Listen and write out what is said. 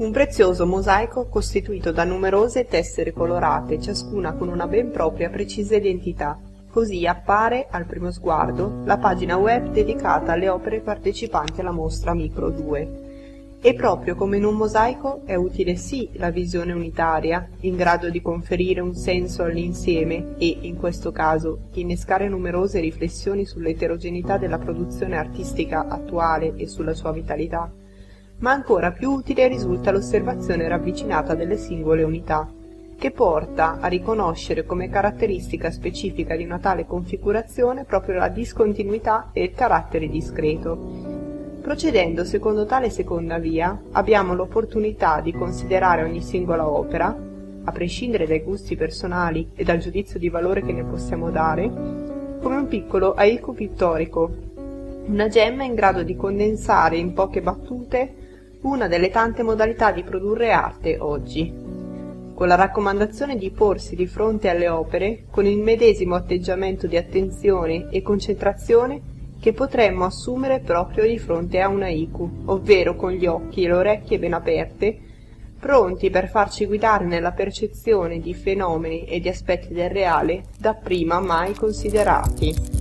Un prezioso mosaico costituito da numerose tessere colorate, ciascuna con una ben propria precisa identità. Così appare, al primo sguardo, la pagina web dedicata alle opere partecipanti alla mostra Micro 2. E proprio come in un mosaico è utile sì la visione unitaria, in grado di conferire un senso all'insieme e, in questo caso, innescare numerose riflessioni sull'eterogeneità della produzione artistica attuale e sulla sua vitalità, ma ancora più utile risulta l'osservazione ravvicinata delle singole unità, che porta a riconoscere come caratteristica specifica di una tale configurazione proprio la discontinuità e il carattere discreto, Procedendo secondo tale seconda via, abbiamo l'opportunità di considerare ogni singola opera, a prescindere dai gusti personali e dal giudizio di valore che ne possiamo dare, come un piccolo haiku pittorico, una gemma in grado di condensare in poche battute una delle tante modalità di produrre arte oggi, con la raccomandazione di porsi di fronte alle opere con il medesimo atteggiamento di attenzione e concentrazione che potremmo assumere proprio di fronte a una iku, ovvero con gli occhi e le orecchie ben aperte, pronti per farci guidare nella percezione di fenomeni e di aspetti del reale dapprima mai considerati.